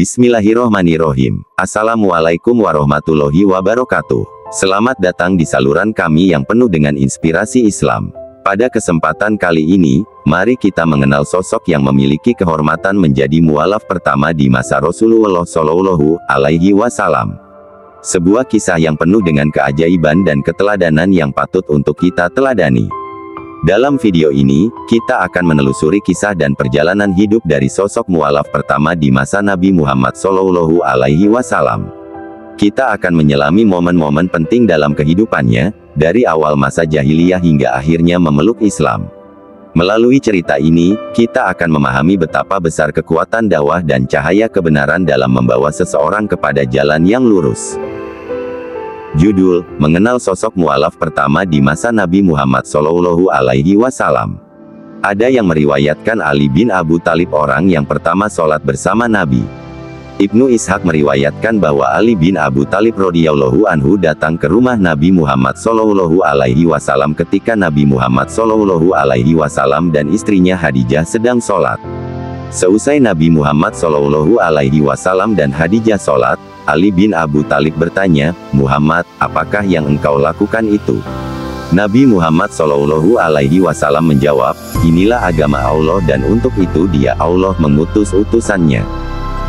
Bismillahirrohmanirrohim. Assalamualaikum warahmatullahi wabarakatuh. Selamat datang di saluran kami yang penuh dengan inspirasi Islam. Pada kesempatan kali ini, mari kita mengenal sosok yang memiliki kehormatan menjadi mualaf pertama di masa Rasulullah Shallallahu Alaihi Wasallam. Sebuah kisah yang penuh dengan keajaiban dan keteladanan yang patut untuk kita teladani. Dalam video ini, kita akan menelusuri kisah dan perjalanan hidup dari sosok mualaf pertama di masa Nabi Muhammad Shallallahu Alaihi Wasallam. Kita akan menyelami momen-momen penting dalam kehidupannya, dari awal masa jahiliyah hingga akhirnya memeluk Islam. Melalui cerita ini, kita akan memahami betapa besar kekuatan dakwah dan cahaya kebenaran dalam membawa seseorang kepada jalan yang lurus. Judul, Mengenal Sosok Mualaf Pertama di Masa Nabi Muhammad Sallallahu Alaihi Wasallam. Ada yang meriwayatkan Ali bin Abu Talib orang yang pertama sholat bersama Nabi. Ibnu Ishaq meriwayatkan bahwa Ali bin Abu Talib radhiyallahu anhu datang ke rumah Nabi Muhammad Sallallahu Alaihi Wasallam ketika Nabi Muhammad Sallallahu Alaihi Wasallam dan istrinya Hadijah sedang sholat. Seusai Nabi Muhammad Sallallahu Alaihi Wasallam dan Hadijah sholat, Ali bin Abu Talib bertanya, Muhammad, apakah yang engkau lakukan itu? Nabi Muhammad Shallallahu Alaihi Wasallam menjawab, inilah agama Allah dan untuk itu dia Allah mengutus utusannya.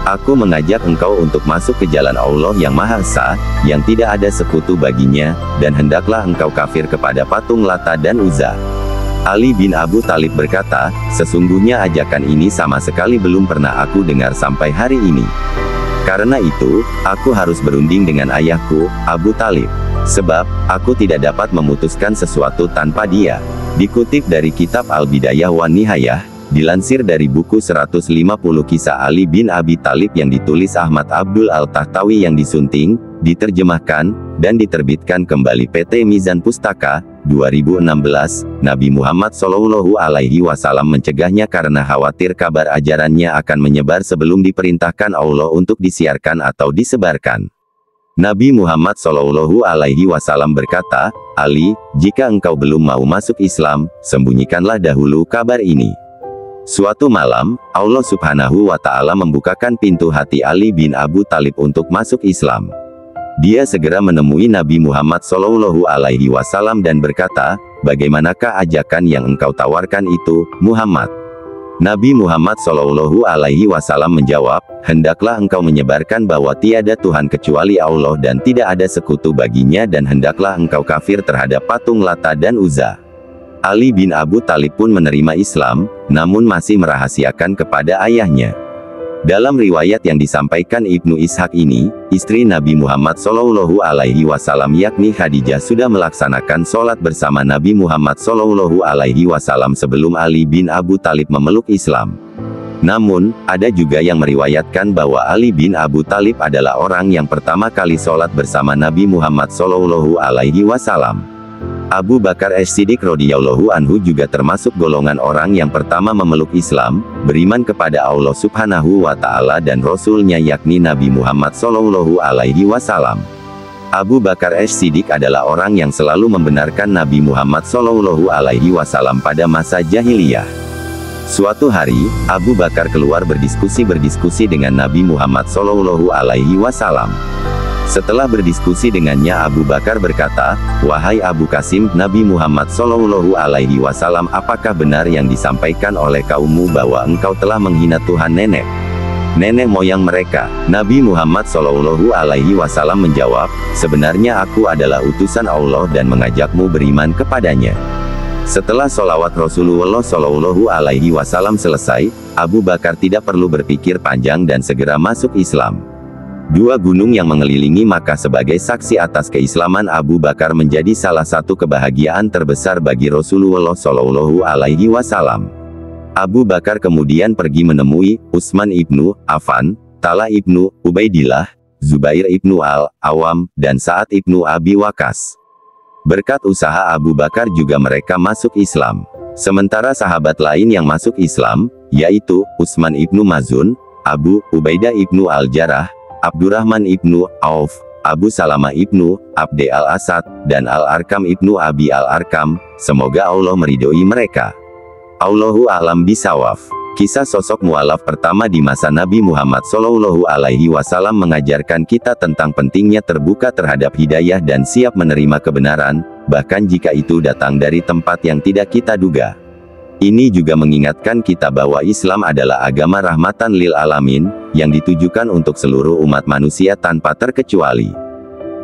Aku mengajak engkau untuk masuk ke jalan Allah yang Maha Esa, yang tidak ada sekutu baginya, dan hendaklah engkau kafir kepada patung Lata dan Uzza. Ali bin Abu Talib berkata, sesungguhnya ajakan ini sama sekali belum pernah aku dengar sampai hari ini. Karena itu, aku harus berunding dengan ayahku, Abu Talib. Sebab, aku tidak dapat memutuskan sesuatu tanpa dia. Dikutip dari kitab Al-Bidayah wa Nihayah, dilansir dari buku 150 kisah Ali bin Abi Talib yang ditulis Ahmad Abdul Al-Tahtawi yang disunting, diterjemahkan, dan diterbitkan kembali PT Mizan Pustaka, 2016, Nabi Muhammad Shallallahu Alaihi Wasallam mencegahnya karena khawatir kabar ajarannya akan menyebar sebelum diperintahkan Allah untuk disiarkan atau disebarkan. Nabi Muhammad Shallallahu Alaihi Wasallam berkata, Ali, jika engkau belum mau masuk Islam, sembunyikanlah dahulu kabar ini. Suatu malam, Allah Subhanahu wa Ta'ala membukakan pintu hati Ali bin Abu Talib untuk masuk Islam. Dia segera menemui Nabi Muhammad Shallallahu Alaihi Wasallam dan berkata, Bagaimanakah ajakan yang engkau tawarkan itu, Muhammad? Nabi Muhammad Shallallahu Alaihi Wasallam menjawab, hendaklah engkau menyebarkan bahwa tiada Tuhan kecuali Allah dan tidak ada sekutu baginya dan hendaklah engkau kafir terhadap patung Lata dan Uzza. Ali bin Abu Talib pun menerima Islam, namun masih merahasiakan kepada ayahnya. Dalam riwayat yang disampaikan Ibnu Ishaq ini, istri Nabi Muhammad Shallallahu Alaihi Wasallam yakni Khadijah sudah melaksanakan sholat bersama Nabi Muhammad Shallallahu Alaihi Wasallam sebelum Ali bin Abu Talib memeluk Islam. Namun, ada juga yang meriwayatkan bahwa Ali bin Abu Talib adalah orang yang pertama kali sholat bersama Nabi Muhammad Shallallahu Alaihi Wasallam. Abu Bakar As-Siddiq radhiyallahu anhu juga termasuk golongan orang yang pertama memeluk Islam, beriman kepada Allah Subhanahu wa taala dan rasulnya yakni Nabi Muhammad sallallahu alaihi wasallam. Abu Bakar As-Siddiq adalah orang yang selalu membenarkan Nabi Muhammad sallallahu alaihi wasallam pada masa jahiliyah. Suatu hari, Abu Bakar keluar berdiskusi-berdiskusi dengan Nabi Muhammad sallallahu alaihi wasallam. Setelah berdiskusi dengannya Abu Bakar berkata, Wahai Abu Kasim, Nabi Muhammad Shallallahu Alaihi Wasallam apakah benar yang disampaikan oleh kaummu bahwa engkau telah menghina Tuhan nenek? Nenek moyang mereka, Nabi Muhammad Shallallahu Alaihi Wasallam menjawab, sebenarnya aku adalah utusan Allah dan mengajakmu beriman kepadanya. Setelah solawat Rasulullah Shallallahu Alaihi Wasallam selesai, Abu Bakar tidak perlu berpikir panjang dan segera masuk Islam. Dua gunung yang mengelilingi Makkah sebagai saksi atas keislaman Abu Bakar menjadi salah satu kebahagiaan terbesar bagi Rasulullah Shallallahu Alaihi Wasallam. Abu Bakar kemudian pergi menemui Utsman ibnu Affan, Tala ibnu Ubaidillah, Zubair ibnu Al-Awam, dan Sa'ad ibnu Abi Wakas. Berkat usaha Abu Bakar juga mereka masuk Islam. Sementara sahabat lain yang masuk Islam, yaitu Utsman ibnu Mazun, Abu Ubaidah ibnu Al-Jarrah, Abdurrahman ibnu Auf, Abu Salama ibnu Abde al-Asad, dan Al-Arkam ibnu Abi al-Arkam, semoga Allah meridhoi mereka. Allahu a'lam bisawaf. Kisah sosok mualaf pertama di masa Nabi Muhammad Shallallahu Alaihi Wasallam mengajarkan kita tentang pentingnya terbuka terhadap hidayah dan siap menerima kebenaran, bahkan jika itu datang dari tempat yang tidak kita duga. Ini juga mengingatkan kita bahwa Islam adalah agama rahmatan lil alamin, yang ditujukan untuk seluruh umat manusia tanpa terkecuali.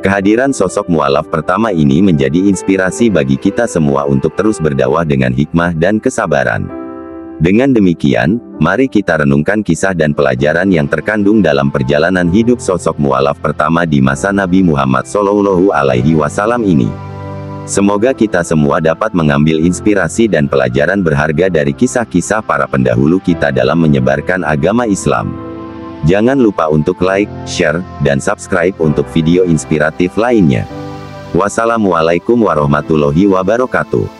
Kehadiran sosok mualaf pertama ini menjadi inspirasi bagi kita semua untuk terus berdakwah dengan hikmah dan kesabaran. Dengan demikian, mari kita renungkan kisah dan pelajaran yang terkandung dalam perjalanan hidup sosok mualaf pertama di masa Nabi Muhammad Wasallam ini. Semoga kita semua dapat mengambil inspirasi dan pelajaran berharga dari kisah-kisah para pendahulu kita dalam menyebarkan agama Islam. Jangan lupa untuk like, share, dan subscribe untuk video inspiratif lainnya. Wassalamualaikum warahmatullahi wabarakatuh.